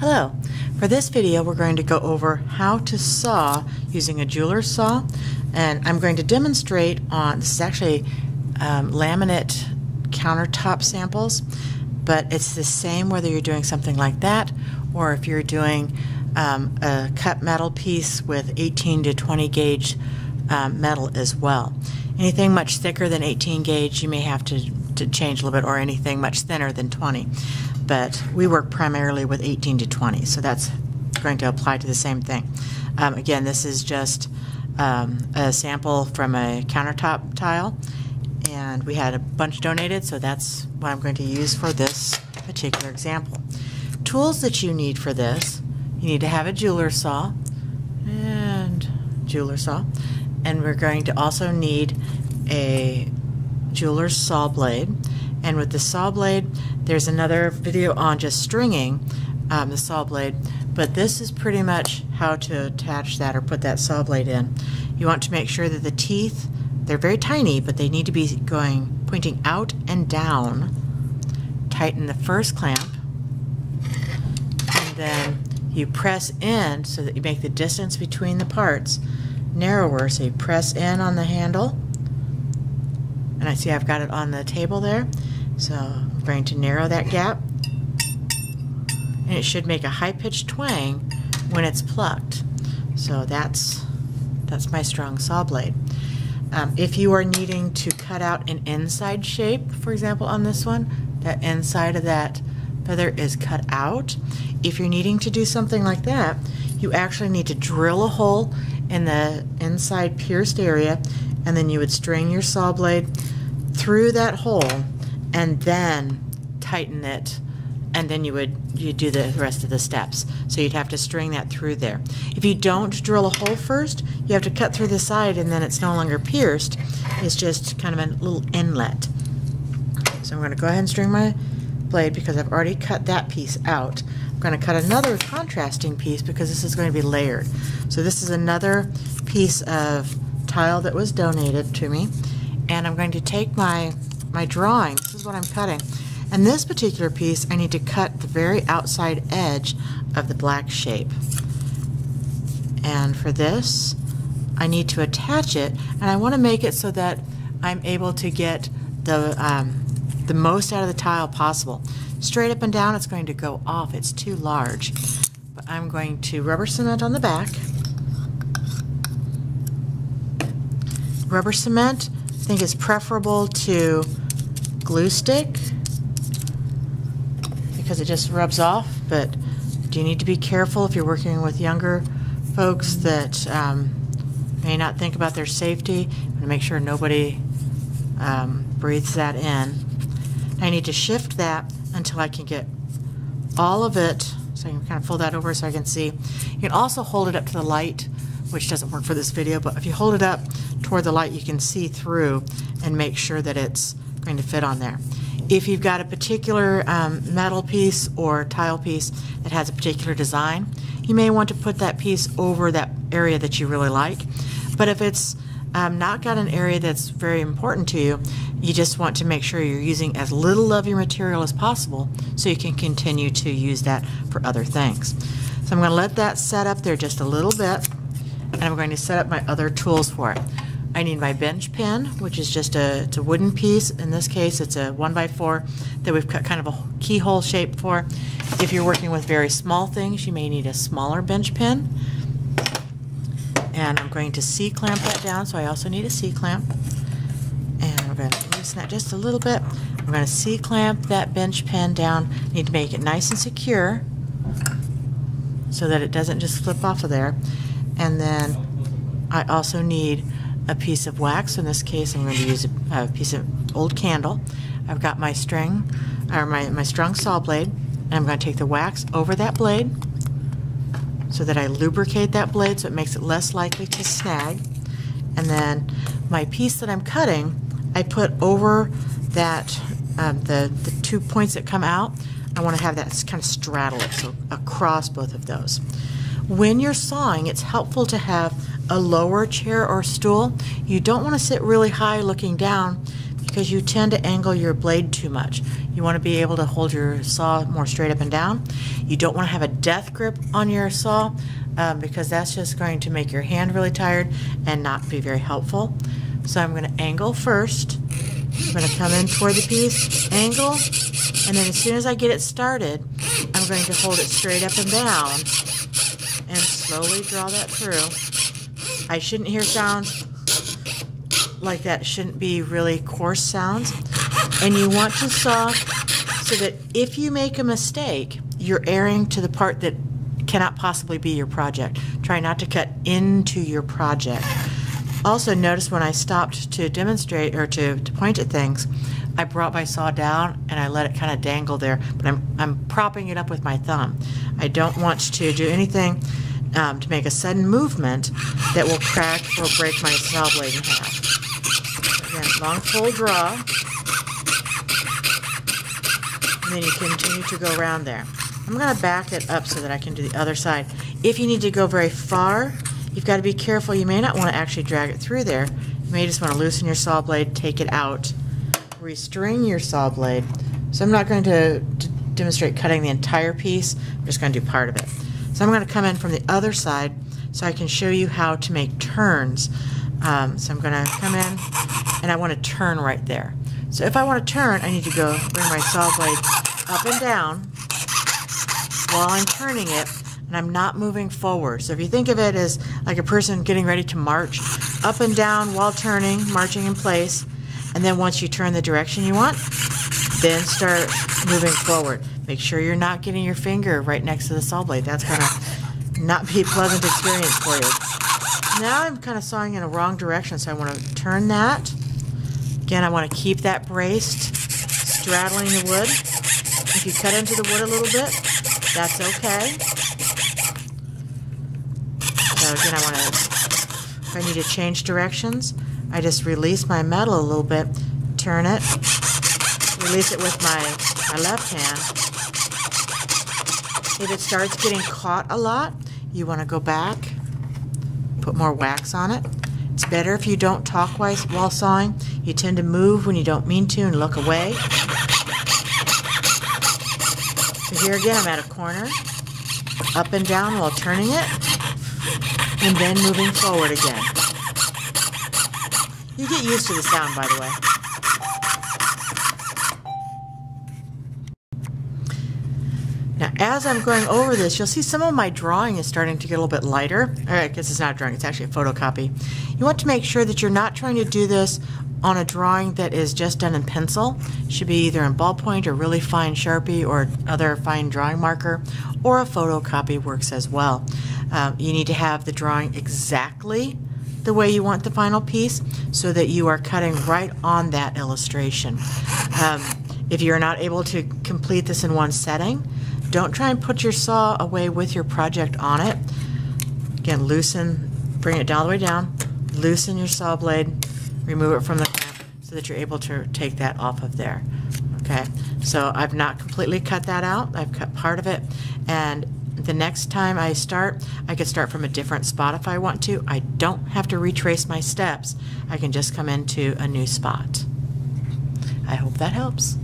Hello. For this video we're going to go over how to saw using a jeweler's saw and I'm going to demonstrate on, this is actually um, laminate countertop samples but it's the same whether you're doing something like that or if you're doing um, a cut metal piece with 18 to 20 gauge um, metal as well. Anything much thicker than 18 gauge you may have to, change a little bit or anything much thinner than 20 but we work primarily with 18 to 20, so that's going to apply to the same thing. Um, again, this is just um, a sample from a countertop tile, and we had a bunch donated, so that's what I'm going to use for this particular example. Tools that you need for this, you need to have a jeweler saw, and jeweler saw, and we're going to also need a jeweler's saw blade, and with the saw blade, there's another video on just stringing um, the saw blade, but this is pretty much how to attach that or put that saw blade in. You want to make sure that the teeth, they're very tiny, but they need to be going, pointing out and down. Tighten the first clamp, and then you press in so that you make the distance between the parts narrower. So you press in on the handle, and I see I've got it on the table there. So I'm going to narrow that gap and it should make a high-pitched twang when it's plucked. So that's that's my strong saw blade. Um, if you are needing to cut out an inside shape, for example on this one, that inside of that feather is cut out. If you're needing to do something like that, you actually need to drill a hole in the inside pierced area and then you would string your saw blade through that hole and then tighten it and then you would you do the rest of the steps. So you'd have to string that through there. If you don't drill a hole first you have to cut through the side and then it's no longer pierced. It's just kind of a little inlet. So I'm going to go ahead and string my blade because I've already cut that piece out. I'm going to cut another contrasting piece because this is going to be layered. So this is another piece of tile that was donated to me and I'm going to take my my drawing. This is what I'm cutting. And this particular piece, I need to cut the very outside edge of the black shape. And for this, I need to attach it, and I want to make it so that I'm able to get the, um, the most out of the tile possible. Straight up and down, it's going to go off. It's too large. But I'm going to rubber cement on the back. Rubber cement, I think is preferable to glue stick because it just rubs off, but do you need to be careful if you're working with younger folks that um, may not think about their safety and make sure nobody um, breathes that in. I need to shift that until I can get all of it, so I can kind of fold that over so I can see. You can also hold it up to the light, which doesn't work for this video, but if you hold it up toward the light, you can see through and make sure that it's going to fit on there. If you've got a particular um, metal piece or tile piece that has a particular design, you may want to put that piece over that area that you really like. But if it's um, not got an area that's very important to you, you just want to make sure you're using as little of your material as possible so you can continue to use that for other things. So I'm going to let that set up there just a little bit and I'm going to set up my other tools for it. I need my bench pin, which is just a, it's a wooden piece. In this case, it's a one by four that we've cut kind of a keyhole shape for. If you're working with very small things, you may need a smaller bench pin. And I'm going to C-clamp that down, so I also need a C-clamp. And we're going to loosen that just a little bit. I'm going to C-clamp that bench pin down. Need to make it nice and secure so that it doesn't just flip off of there. And then I also need a piece of wax. In this case, I'm going to use a, a piece of old candle. I've got my string, or my, my strong saw blade, and I'm going to take the wax over that blade so that I lubricate that blade so it makes it less likely to snag. And then my piece that I'm cutting, I put over that, um, the, the two points that come out, I want to have that kind of straddle it, so across both of those. When you're sawing, it's helpful to have a lower chair or stool. You don't want to sit really high looking down because you tend to angle your blade too much. You want to be able to hold your saw more straight up and down. You don't want to have a death grip on your saw um, because that's just going to make your hand really tired and not be very helpful. So I'm going to angle first. I'm going to come in toward the piece, angle, and then as soon as I get it started, I'm going to hold it straight up and down slowly draw that through. I shouldn't hear sounds like that. Shouldn't be really coarse sounds. And you want to saw so that if you make a mistake, you're erring to the part that cannot possibly be your project. Try not to cut into your project. Also, notice when I stopped to demonstrate or to, to point at things, I brought my saw down and I let it kind of dangle there, but I'm, I'm propping it up with my thumb. I don't want to do anything um, to make a sudden movement that will crack or break my saw blade in half. Again, long full draw, and then you continue to go around there. I'm going to back it up so that I can do the other side. If you need to go very far, you've got to be careful. You may not want to actually drag it through there. You may just want to loosen your saw blade, take it out, restring your saw blade. So I'm not going to, to demonstrate cutting the entire piece. I'm just going to do part of it. So I'm going to come in from the other side so I can show you how to make turns. Um, so I'm going to come in and I want to turn right there. So if I want to turn, I need to go bring my saw blade up and down while I'm turning it and I'm not moving forward. So if you think of it as like a person getting ready to march up and down while turning, marching in place, and then once you turn the direction you want, then start moving forward. Make sure you're not getting your finger right next to the saw blade. That's going to not be a pleasant experience for you. Now I'm kind of sawing in a wrong direction, so I want to turn that. Again, I want to keep that braced, straddling the wood. If you cut into the wood a little bit, that's okay. So again, I want to, if I need to change directions, I just release my metal a little bit, turn it, release it with my, my left hand. If it starts getting caught a lot, you want to go back, put more wax on it. It's better if you don't talk while sawing. You tend to move when you don't mean to and look away. So here again, I'm at a corner, up and down while turning it, and then moving forward again. You get used to the sound, by the way. As I'm going over this, you'll see some of my drawing is starting to get a little bit lighter. All right, because it's not a drawing, it's actually a photocopy. You want to make sure that you're not trying to do this on a drawing that is just done in pencil. It should be either in ballpoint or really fine Sharpie or other fine drawing marker, or a photocopy works as well. Um, you need to have the drawing exactly the way you want the final piece so that you are cutting right on that illustration. Um, if you're not able to complete this in one setting, don't try and put your saw away with your project on it. Again, loosen, bring it all the way down, loosen your saw blade, remove it from the clamp so that you're able to take that off of there. Okay, so I've not completely cut that out. I've cut part of it, and the next time I start, I could start from a different spot if I want to. I don't have to retrace my steps. I can just come into a new spot. I hope that helps.